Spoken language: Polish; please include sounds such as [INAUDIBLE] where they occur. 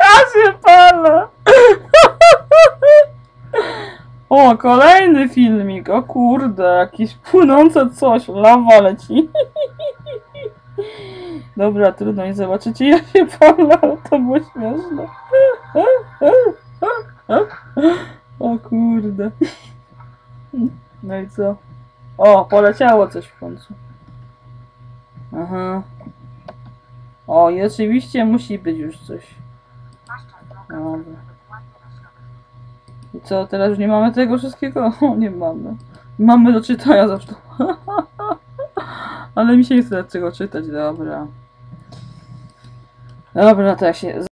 Ja się palę! O, kolejny filmik, o kurde, jakieś płynące coś, lawa leci. Dobra, trudno nie zobaczycie, ja się palę, ale to było śmieszne. O kurde. No i co? O, poleciało coś w końcu. Aha. O, i oczywiście musi być już coś. Dobra. I co, teraz już nie mamy tego wszystkiego? [LAUGHS] O, nie mamy. Mamy do czytania zresztą. [LAUGHS] Ale mi się nie chce tego czytać, dobra. Dobra, to ja się